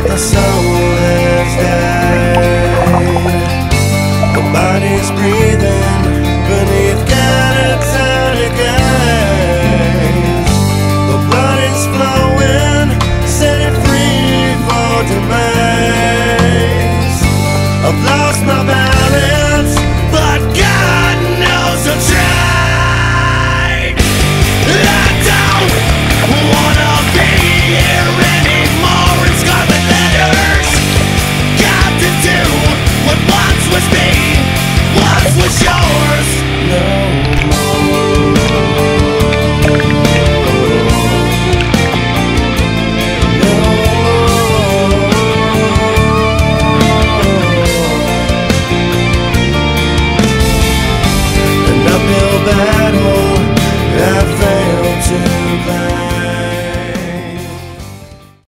of the soulless day. The body's breathing.